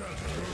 Shatter!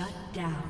Shut down.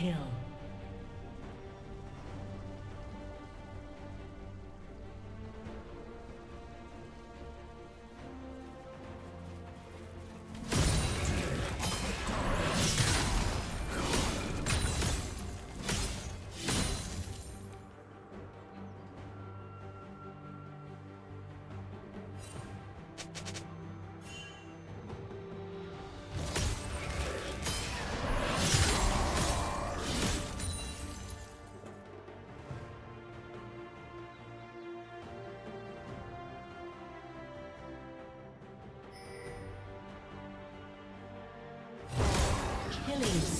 Kill. Killing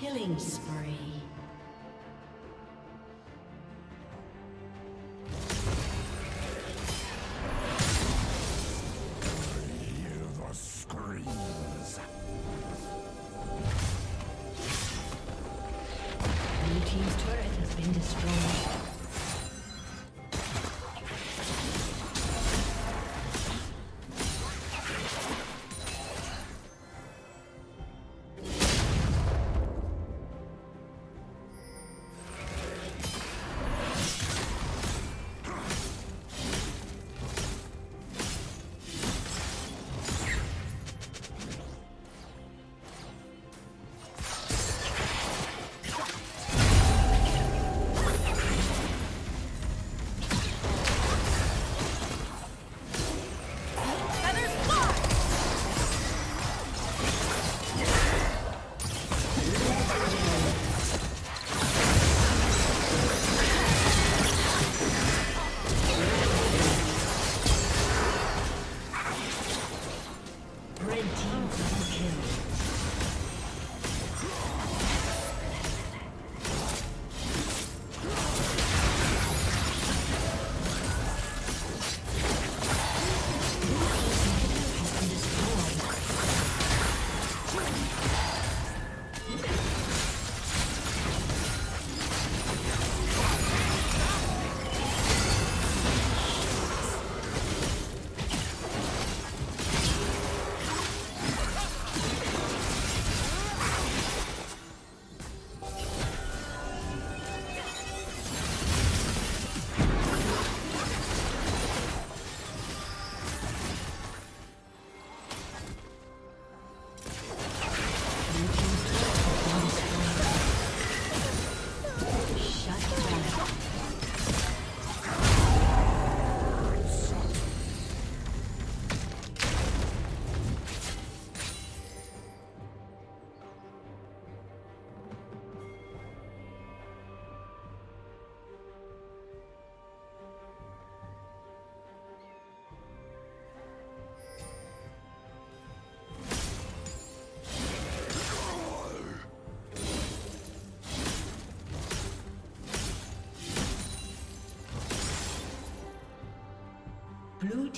Killing spree.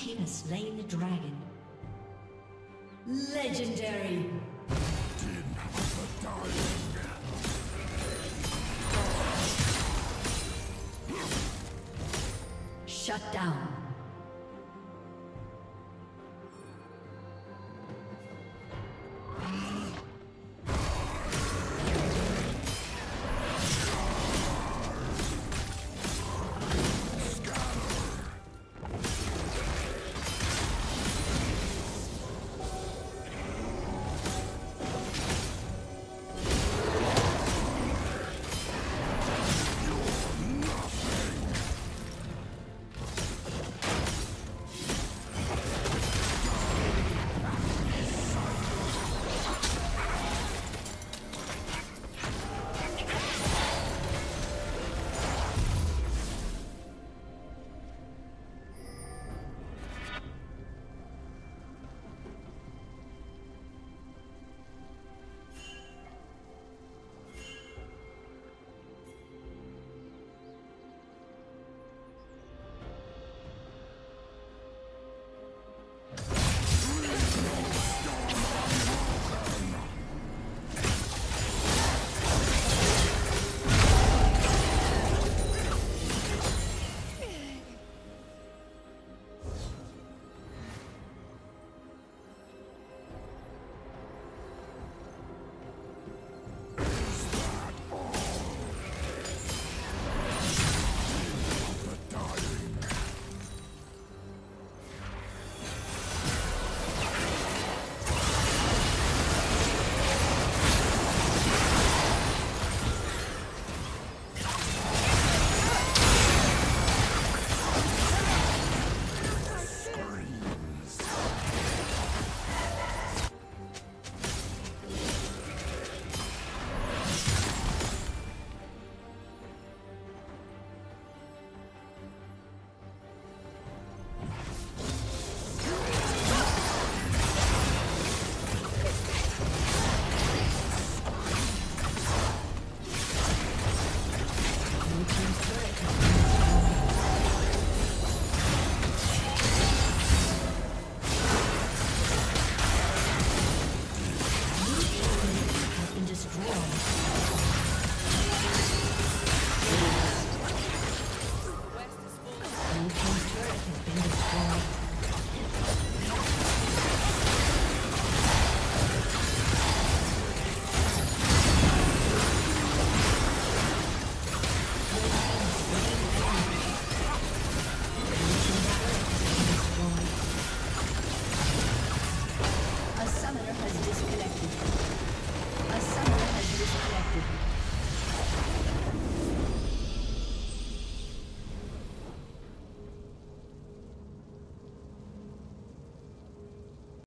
Team has slain the dragon. Legendary. Shut down. A summoner has